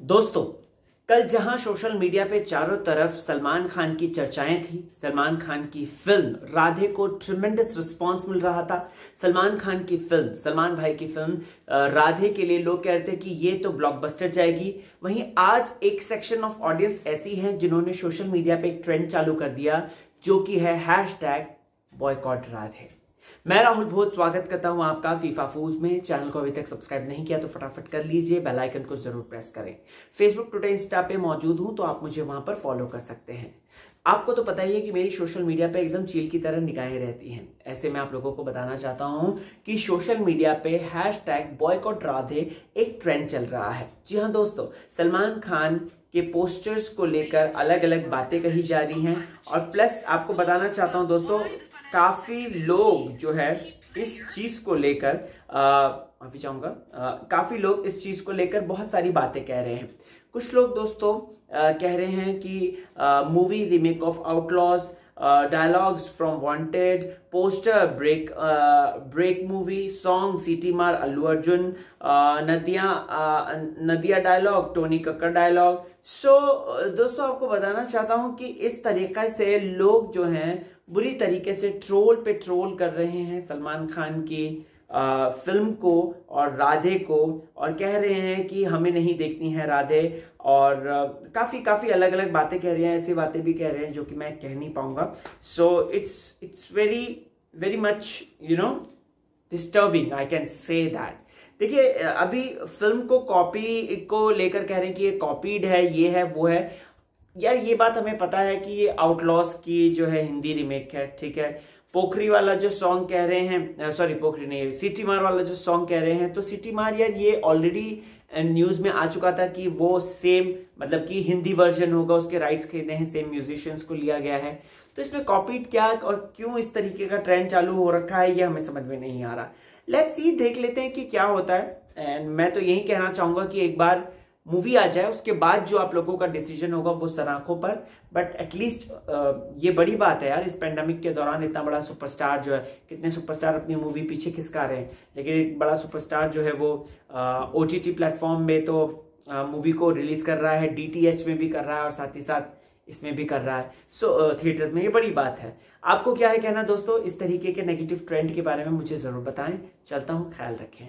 दोस्तों, कल जहाँ सोशल मीडिया पे चारों तरफ़ सलमान खान की चर्चाएँ थी, सलमान खान की फ़िल्म राधे को ट्रिमेंडस रिस्पांस मिल रहा था। सलमान खान की फ़िल्म, सलमान भाई की फ़िल्म राधे के लिए लोग कहते हैं कि ये तो ब्लॉकबस्टर जाएगी। वहीं आज एक सेक्शन ऑफ़ ऑडियंस ऐसी है जिन्होंने सोशल मीडिया पे एक ट्रेंड चालू कर दिया, जो कि है हैश टैग बॉयकॉट राधे। मैं राहुल बहुत स्वागत करता हूँ आपका फीफा फूज में। चैनल को अभी तक सब्सक्राइब नहीं किया तो फटाफट कर लीजिए बेल आइकन को ज़रूर प्रेस करें। फेसबुक टुडे इंस्टा पे मौजूद हूँ तो आप मुझे वहाँ पर फॉलो कर सकते हैं। आपको तो पता ही है कि मेरी सोशल मीडिया पे एकदम चील की तरह निगाहें रहती हैं। ऐसे में आप लोगों को बताना चाहता हूँ कि सोशल मीडिया पे हैश टैग बॉयकॉट राधे एक ट्रेंड चल रहा है। जी हाँ दोस्तों, सलमान खान के पोस्टर्स को लेकर अलग अलग बातें कही जा रही हैं। और प्लस आपको बताना चाहता हूँ दोस्तों काफ़ी लोग जो है इस चीज़ को लेकर माफ़ी चाहूँगा काफ़ी लोग इस चीज़ को लेकर बहुत सारी बातें कह रहे हैं। कुछ लोग दोस्तों आ, कह रहे हैं कि movie remake of outlaws dialogues from Wanted poster break break movie song Seeti Maar Allu Arjun Nadia Nadia dialogue Tony Kakkar dialogue so दोस्तों, आपको बताना चाहता हूँ कि इस तरीके से लोग जो हैं, बुरी तरीके से ट्रोल पे ट्रोल कर रहे हैं सलमान खान की। फ़िल्म को और राधे को और कह रहे हैं कि हमें नहीं देखनी है राधे और काफ़ी काफ़ी अलग अलग बातें कह रहे हैं, ऐसी बातें भी कह रहे हैं जो कि मैं कह नहीं पाऊँगा। So it's it's very very much you know disturbing I can say that देखिए अभी फ़िल्म को कॉपी को लेकर कह रहे हैं कि ये कॉपीड है, ये है, वो है। यार, ये बात हमें पता है कि ये आउटलॉस की जो है हिंदी रिमेक है, ठीक है? पोखरी वाला जो सॉन्ग कह रहे हैं सॉरी पोखरी नहीं सिटी मार वाला जो सॉन्ग कह रहे हैं तो सिटी मार यार ये ऑलरेडी न्यूज़ में आ चुका था कि वो सेम मतलब कि हिंदी वर्जन होगा, उसके राइट्स खरीदे हैं सेम म्यूजिशियंस को लिया गया है। तो इसमें कॉपीड क्या और क्यों इस तरीके का ट्रेंड चालू हो रखा है, ये हमें समझ में नहीं आ रहा। लेट्स सी देख लेते हैं कि क्या होता है। एंड मैं तो यही कहना चाहूँगा कि एक बार मूवी आ जाए उसके बाद जो आप लोगों का डिसीज़न होगा वो सराखों पर। बट एटलीस्ट ये बड़ी बात है यार इस पेंडेमिक के दौरान इतना बड़ा सुपरस्टार जो है कितने सुपरस्टार अपनी मूवी पीछे खिसका रहे हैं। लेकिन एक बड़ा सुपरस्टार जो है वो ओ टी टी प्लेटफॉर्म में तो मूवी को रिलीज़ कर रहा है डी टी एच में भी कर रहा है और साथ ही साथ इसमें भी कर रहा है। सो so, थिएटर्स में ये बड़ी बात है। आपको क्या है कहना दोस्तों? इस तरीके के नेगेटिव ट्रेंड के बारे में मुझे ज़रूर बताएँ। चलता हूँ ख्याल रखें।